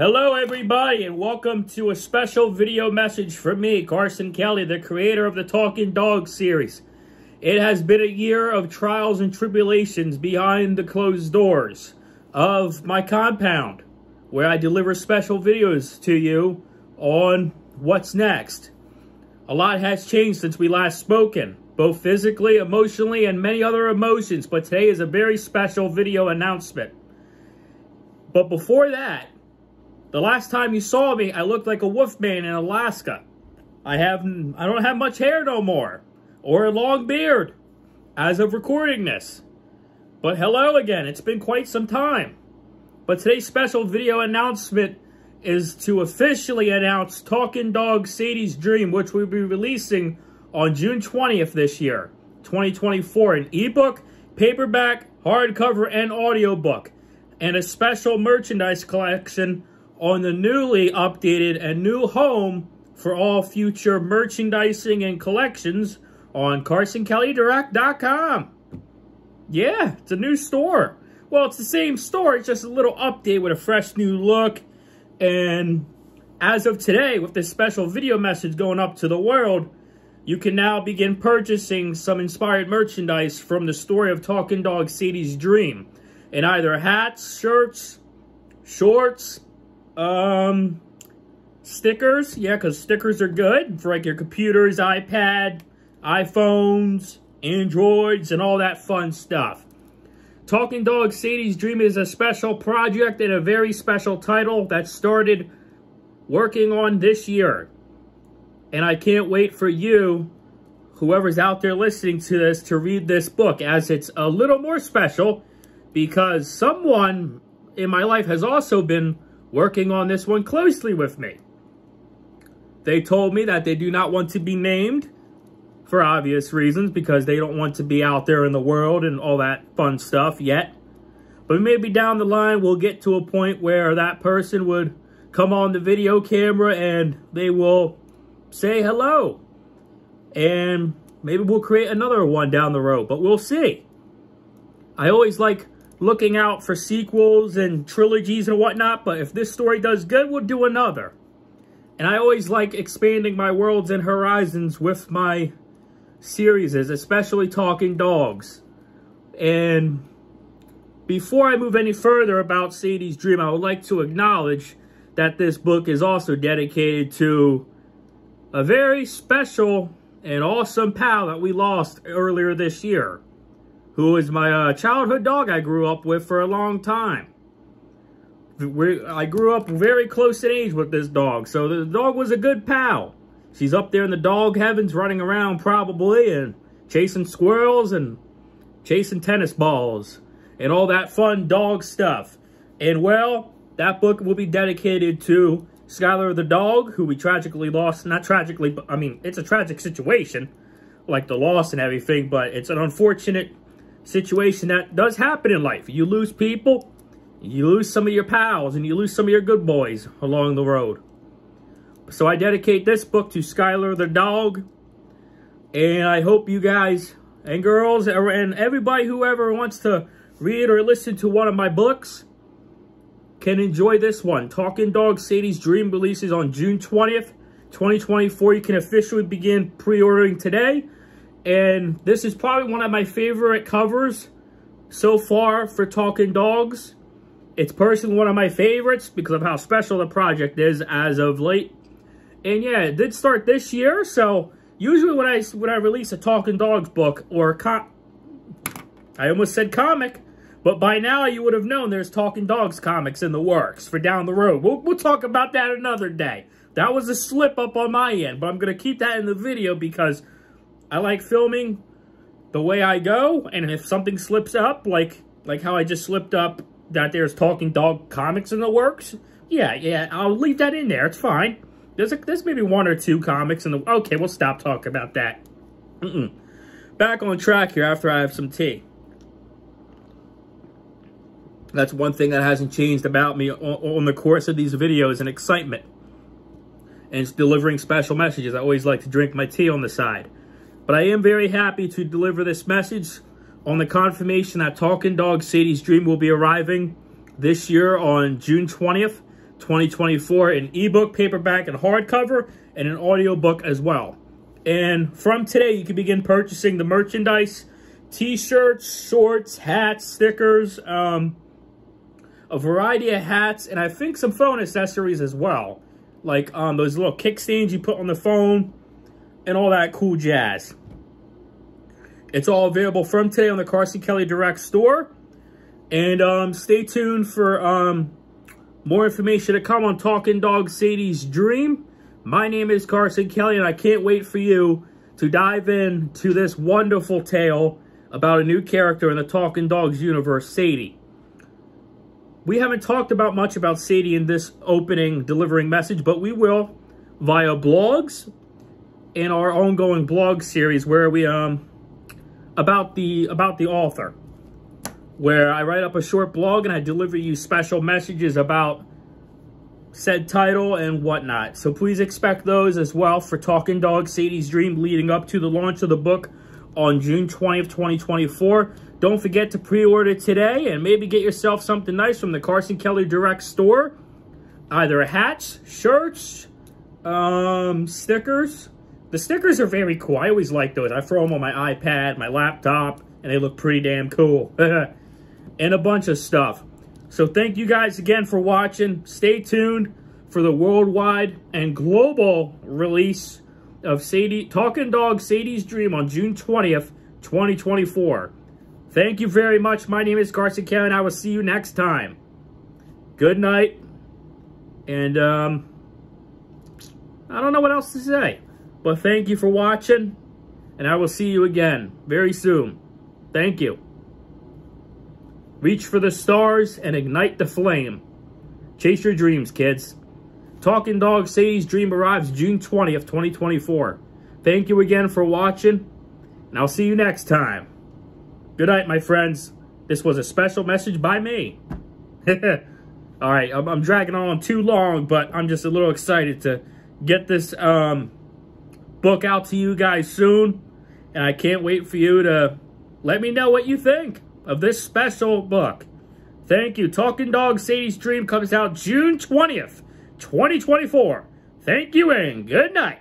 Hello, everybody, and welcome to a special video message from me, Carson Kelly, the creator of the Talking Dog series. It has been a year of trials and tribulations behind the closed doors of my compound, where I deliver special videos to you on what's next. A lot has changed since we last spoken, both physically, emotionally, and many other emotions, but today is a very special video announcement. But before that, the last time you saw me, I looked like a wolfman in Alaska. I have I don't have much hair no more or a long beard as of recording this. But hello again. It's been quite some time. But today's special video announcement is to officially announce Talking Dog Sadie's Dream, which we'll be releasing on June 20th this year, 2024, an ebook, paperback, hardcover, and audiobook, and a special merchandise collection on the newly updated and new home for all future merchandising and collections on CarsonKellyDirect.com. Yeah, it's a new store. Well, it's the same store, it's just a little update with a fresh new look. And as of today, with this special video message going up to the world, you can now begin purchasing some inspired merchandise from the story of Talking Dog Sadie's Dream in either hats, shirts, shorts, um, stickers, yeah, because stickers are good for like your computers, iPad, iPhones, Androids, and all that fun stuff. Talking Dog Sadie's Dream is a special project and a very special title that started working on this year. And I can't wait for you, whoever's out there listening to this, to read this book as it's a little more special because someone in my life has also been working on this one closely with me. They told me that they do not want to be named for obvious reasons because they don't want to be out there in the world and all that fun stuff yet. But maybe down the line we'll get to a point where that person would come on the video camera and they will say hello. And maybe we'll create another one down the road, but we'll see. I always like looking out for sequels and trilogies and whatnot, but if this story does good, we'll do another. And I always like expanding my worlds and horizons with my series, especially Talking Dogs. And before I move any further about Sadie's Dream, I would like to acknowledge that this book is also dedicated to a very special and awesome pal that we lost earlier this year who is my uh, childhood dog I grew up with for a long time. we I grew up very close in age with this dog, so the dog was a good pal. She's up there in the dog heavens running around probably and chasing squirrels and chasing tennis balls and all that fun dog stuff. And well, that book will be dedicated to Skylar the dog, who we tragically lost. Not tragically, but I mean, it's a tragic situation, like the loss and everything, but it's an unfortunate situation that does happen in life. You lose people, you lose some of your pals, and you lose some of your good boys along the road. So I dedicate this book to Skylar the dog. And I hope you guys and girls and everybody whoever wants to read or listen to one of my books can enjoy this one. Talking Dog Sadie's Dream releases on June 20th, 2024. You can officially begin pre-ordering today. And this is probably one of my favorite covers so far for Talking Dogs. It's personally one of my favorites because of how special the project is as of late. And yeah, it did start this year, so usually when I when I release a Talking Dogs book or I almost said comic, but by now you would have known there's Talking Dogs comics in the works for down the road. We'll, we'll talk about that another day. That was a slip up on my end, but I'm going to keep that in the video because I like filming the way I go, and if something slips up, like like how I just slipped up that there's Talking Dog comics in the works, yeah, yeah, I'll leave that in there. It's fine. There's a, there's maybe one or two comics in the... Okay, we'll stop talking about that. Mm -mm. Back on track here after I have some tea. That's one thing that hasn't changed about me on, on the course of these videos and excitement. And it's delivering special messages. I always like to drink my tea on the side. But I am very happy to deliver this message on the confirmation that Talking Dog Sadie's Dream will be arriving this year on June 20th, 2024 in ebook, paperback, and hardcover, and an audiobook as well. And from today, you can begin purchasing the merchandise, t-shirts, shorts, hats, stickers, um, a variety of hats, and I think some phone accessories as well. Like um, those little kickstands you put on the phone and all that cool jazz. It's all available from today on the Carson Kelly Direct store. And um, stay tuned for um, more information to come on Talking Dog Sadie's Dream. My name is Carson Kelly, and I can't wait for you to dive into this wonderful tale about a new character in the Talking Dogs universe, Sadie. We haven't talked about much about Sadie in this opening delivering message, but we will via blogs in our ongoing blog series where we um about the about the author where I write up a short blog and I deliver you special messages about said title and whatnot. So please expect those as well for Talking Dog Sadie's Dream leading up to the launch of the book on June 20th, 2024. Don't forget to pre-order today and maybe get yourself something nice from the Carson Kelly Direct store. Either hats, shirts, um, stickers. The stickers are very cool. I always like those. I throw them on my iPad, my laptop, and they look pretty damn cool. and a bunch of stuff. So thank you guys again for watching. Stay tuned for the worldwide and global release of Sadie Talking Dog Sadie's Dream on June 20th, 2024. Thank you very much. My name is Carson Kelly, and I will see you next time. Good night. And, um, I don't know what else to say. But thank you for watching, and I will see you again very soon. Thank you. Reach for the stars and ignite the flame. Chase your dreams, kids. Talking Dog Sadie's Dream arrives June 20th, 2024. Thank you again for watching, and I'll see you next time. Good night, my friends. This was a special message by me. All right, I'm, I'm, dragging on too long, but I'm just a little excited to get this um, book out to you guys soon. And I can't wait for you to let me know what you think of this special book. Thank you. Talking Dog Sadie's Dream comes out June 20th, 2024. Thank you and good night.